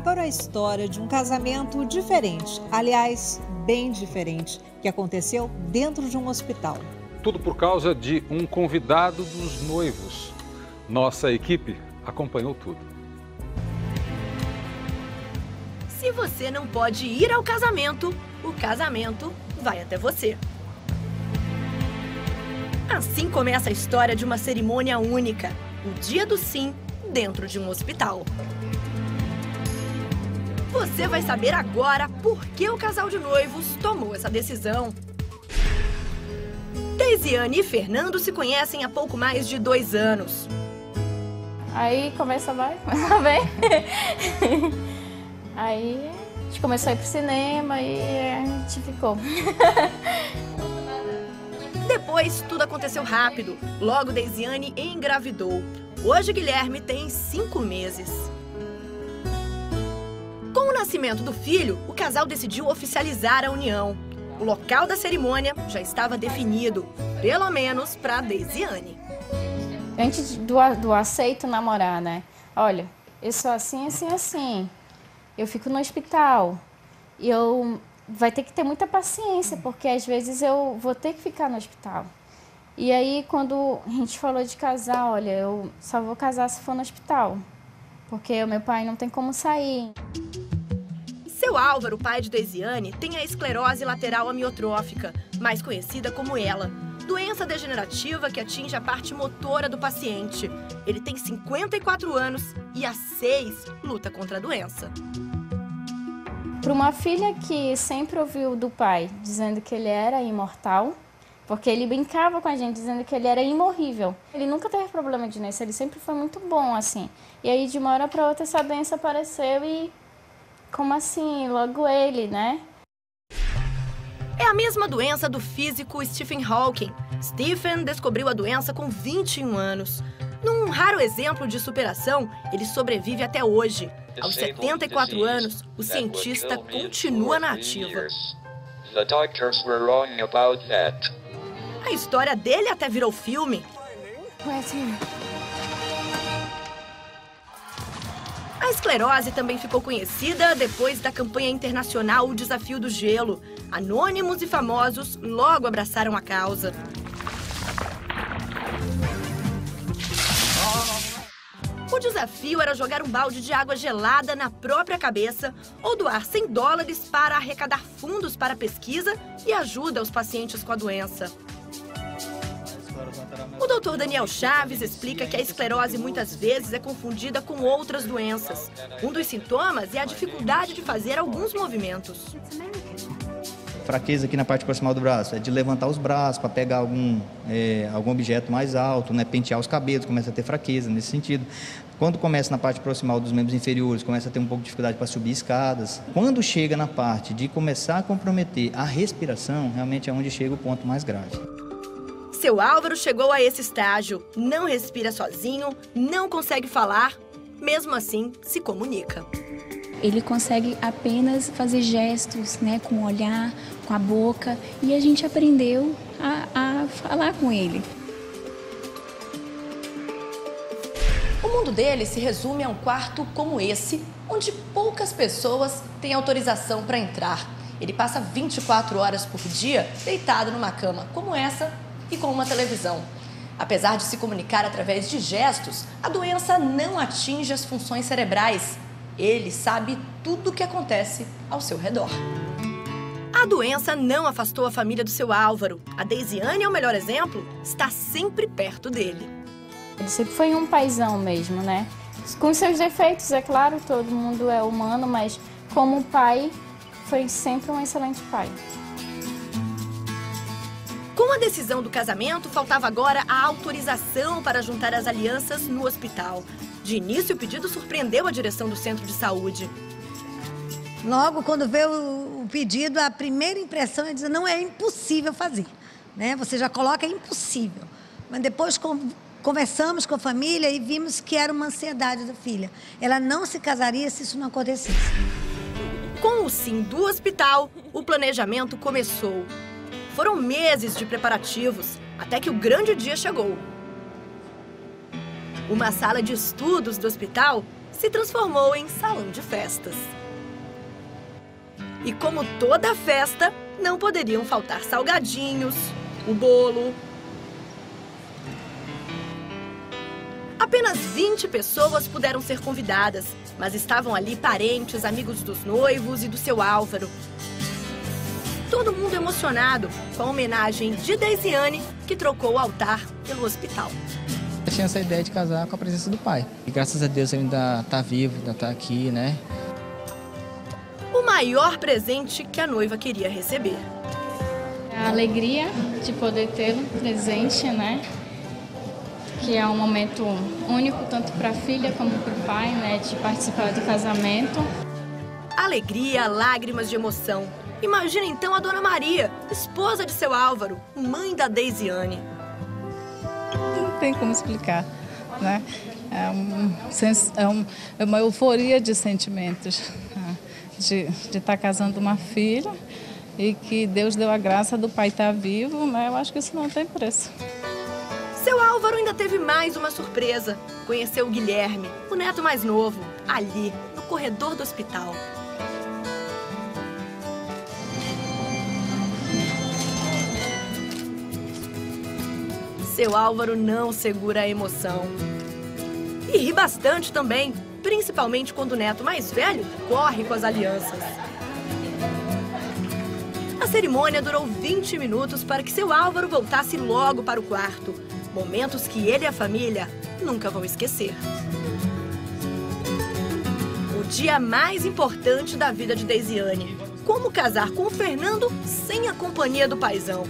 Agora a história de um casamento diferente, aliás, bem diferente, que aconteceu dentro de um hospital. Tudo por causa de um convidado dos noivos. Nossa equipe acompanhou tudo. Se você não pode ir ao casamento, o casamento vai até você. Assim começa a história de uma cerimônia única, o dia do sim, dentro de um hospital. Você vai saber agora por que o casal de noivos tomou essa decisão. Deisiane e Fernando se conhecem há pouco mais de dois anos. Aí começa, vai, começa bem. Aí a gente começou a ir pro cinema e a gente ficou. Depois, tudo aconteceu rápido. Logo, Deisiane engravidou. Hoje, Guilherme tem cinco meses. Nascimento do filho, o casal decidiu oficializar a união. O local da cerimônia já estava definido, pelo menos para Deisiane. Antes do, do aceito namorar, né? Olha, eu sou assim, assim, assim. Eu fico no hospital. E eu vai ter que ter muita paciência, porque às vezes eu vou ter que ficar no hospital. E aí, quando a gente falou de casar, olha, eu só vou casar se for no hospital, porque o meu pai não tem como sair. Seu Álvaro, pai de Deisiane, tem a esclerose lateral amiotrófica, mais conhecida como ELA, doença degenerativa que atinge a parte motora do paciente. Ele tem 54 anos e há seis luta contra a doença. Para uma filha que sempre ouviu do pai dizendo que ele era imortal, porque ele brincava com a gente dizendo que ele era imorrível. Ele nunca teve problema de doença, ele sempre foi muito bom assim. E aí de uma hora para outra essa doença apareceu e como assim, logo ele, né? É a mesma doença do físico Stephen Hawking. Stephen descobriu a doença com 21 anos. Num raro exemplo de superação, ele sobrevive até hoje. Aos 74 anos, o cientista continua na ativa. A história dele até virou filme. A esclerose também ficou conhecida depois da campanha internacional O Desafio do Gelo. Anônimos e famosos logo abraçaram a causa. O desafio era jogar um balde de água gelada na própria cabeça ou doar 100 dólares para arrecadar fundos para pesquisa e ajuda aos pacientes com a doença. O Dr. Daniel Chaves explica que a esclerose muitas vezes é confundida com outras doenças. Um dos sintomas é a dificuldade de fazer alguns movimentos. Fraqueza aqui na parte proximal do braço, é de levantar os braços para pegar algum, é, algum objeto mais alto, né? pentear os cabelos, começa a ter fraqueza nesse sentido. Quando começa na parte proximal dos membros inferiores, começa a ter um pouco de dificuldade para subir escadas. Quando chega na parte de começar a comprometer a respiração, realmente é onde chega o ponto mais grave. Seu Álvaro chegou a esse estágio. Não respira sozinho, não consegue falar, mesmo assim se comunica. Ele consegue apenas fazer gestos, né, com o olhar, com a boca, e a gente aprendeu a, a falar com ele. O mundo dele se resume a um quarto como esse, onde poucas pessoas têm autorização para entrar. Ele passa 24 horas por dia deitado numa cama como essa e com uma televisão. Apesar de se comunicar através de gestos, a doença não atinge as funções cerebrais. Ele sabe tudo o que acontece ao seu redor. A doença não afastou a família do seu Álvaro. A Deisiane é o melhor exemplo, está sempre perto dele. Ele sempre foi um paizão mesmo, né? Com seus defeitos, é claro, todo mundo é humano, mas como pai, foi sempre um excelente pai. Com a decisão do casamento, faltava agora a autorização para juntar as alianças no hospital. De início, o pedido surpreendeu a direção do centro de saúde. Logo, quando veio o pedido, a primeira impressão é dizer não é impossível fazer. Né? Você já coloca impossível. Mas depois conversamos com a família e vimos que era uma ansiedade da filha. Ela não se casaria se isso não acontecesse. Com o sim do hospital, o planejamento começou. Foram meses de preparativos, até que o grande dia chegou. Uma sala de estudos do hospital se transformou em salão de festas. E como toda festa, não poderiam faltar salgadinhos, o bolo. Apenas 20 pessoas puderam ser convidadas, mas estavam ali parentes, amigos dos noivos e do seu Álvaro. Todo mundo emocionado com a homenagem de Deisiane, que trocou o altar pelo hospital. Eu tinha essa ideia de casar com a presença do pai. E graças a Deus ele ainda está vivo, ainda está aqui, né? O maior presente que a noiva queria receber. A alegria de poder tê-lo presente, né? Que é um momento único tanto para a filha como para o pai, né? De participar do casamento. Alegria, lágrimas de emoção. Imagina então a Dona Maria, esposa de seu Álvaro, mãe da Deisiane. Não tem como explicar, né? É, um, é, um, é uma euforia de sentimentos né? de estar tá casando uma filha e que Deus deu a graça do pai estar tá vivo, né? Eu acho que isso não tem preço. Seu Álvaro ainda teve mais uma surpresa. Conheceu o Guilherme, o neto mais novo, ali, no corredor do hospital. Seu Álvaro não segura a emoção. E ri bastante também, principalmente quando o neto mais velho corre com as alianças. A cerimônia durou 20 minutos para que seu Álvaro voltasse logo para o quarto. Momentos que ele e a família nunca vão esquecer. O dia mais importante da vida de Deisiane. Como casar com o Fernando sem a companhia do paizão.